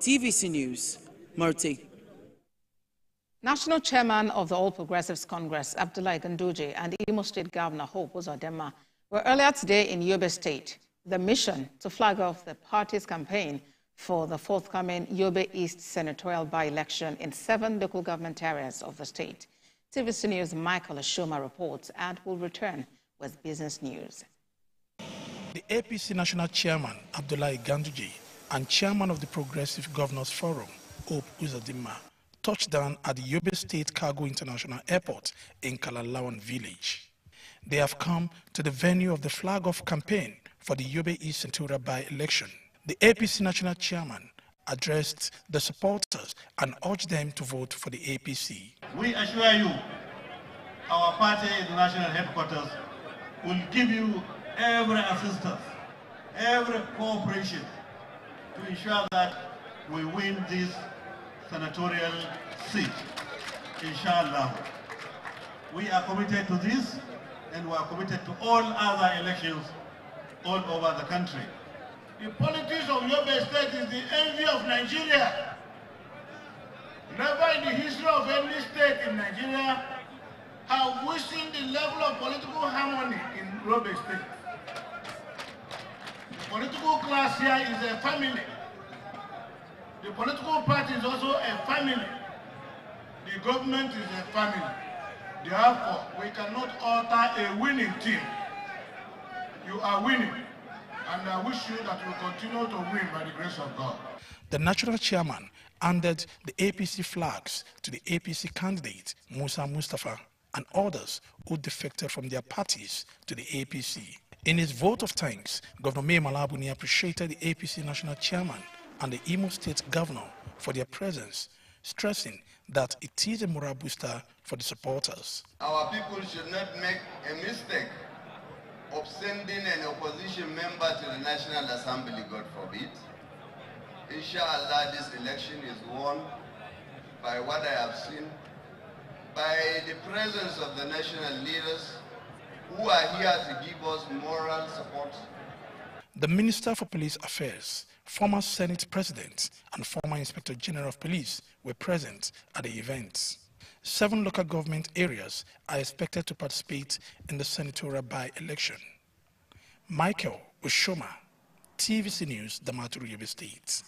TVC News, Murti. National Chairman of the All Progressives Congress, Abdullahi Ganduje, and Imo State Governor Hope Uzodinma were earlier today in Yobe State, the mission to flag off the party's campaign for the forthcoming Yobe East senatorial by-election in seven local government areas of the state. TVC News' Michael Ashoma reports and will return with business news. The APC National Chairman, Abdullahi Ganduje, and Chairman of the Progressive Governors Forum, Hope Uzodinma, touched down at the Yobe State Cargo International Airport in Kalalawan village. They have come to the venue of the flag-off campaign for the Yobe East Senatorial by-election. The APC national chairman addressed the supporters and urged them to vote for the APC. We assure you, our party national headquarters will give you every assistance, every cooperation to ensure that we win this senatorial seat, inshallah. We are committed to this and we are committed to all other elections all over the country. The politics of Yobe State is the envy of Nigeria. Never in the history of any state in Nigeria have we seen the level of political harmony in Yobe State. Political class here is a family. The political party is also a family. The government is a family. Therefore, we cannot alter a winning team. You are winning. And I wish you that you continue to win by the grace of God. The natural chairman handed the APC flags to the APC candidate, Musa Mustafa, and others who defected from their parties to the APC. In his vote of thanks, Governor Mai Mala Buni appreciated the APC national chairman and the Imo State governor for their presence, stressing that it is a morale booster for the supporters. Our people should not make a mistake of sending an opposition member to the National Assembly, God forbid. Inshallah, this election is won by what I have seen, by the presence of the national leaders who are here to give us moral support. The Minister for Police Affairs, former Senate President, and former Inspector General of Police were present at the event. Seven local government areas are expected to participate in the senatorial by-election. Michael Ushoma, TVC News, Damaturu Yobe State.